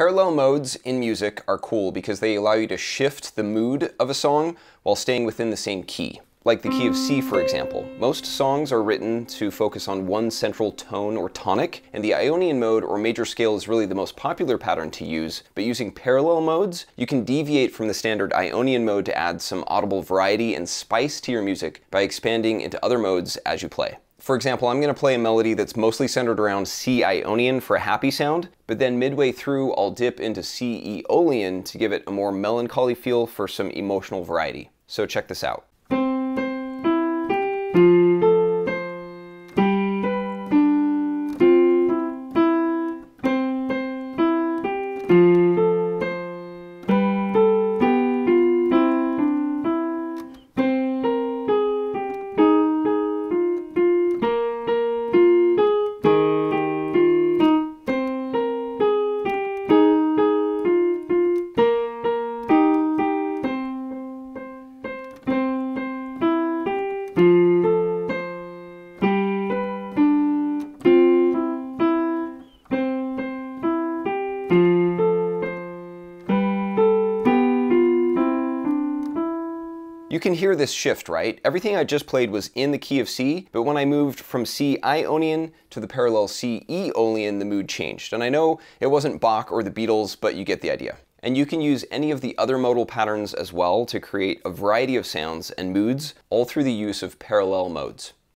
Parallel modes in music are cool because they allow you to shift the mood of a song while staying within the same key. Like the key of C, for example. Most songs are written to focus on one central tone or tonic, and the Ionian mode or major scale is really the most popular pattern to use, but using parallel modes, you can deviate from the standard Ionian mode to add some audible variety and spice to your music by expanding into other modes as you play. For example, I'm going to play a melody that's mostly centered around C Ionian for a happy sound, but then midway through I'll dip into C Aeolian to give it a more melancholy feel for some emotional variety. So check this out. You can hear this shift, right? Everything I just played was in the key of C, but when I moved from C Ionian to the parallel C Aeolian, the mood changed. And I know it wasn't Bach or the Beatles, but you get the idea. And you can use any of the other modal patterns as well to create a variety of sounds and moods, all through the use of parallel modes.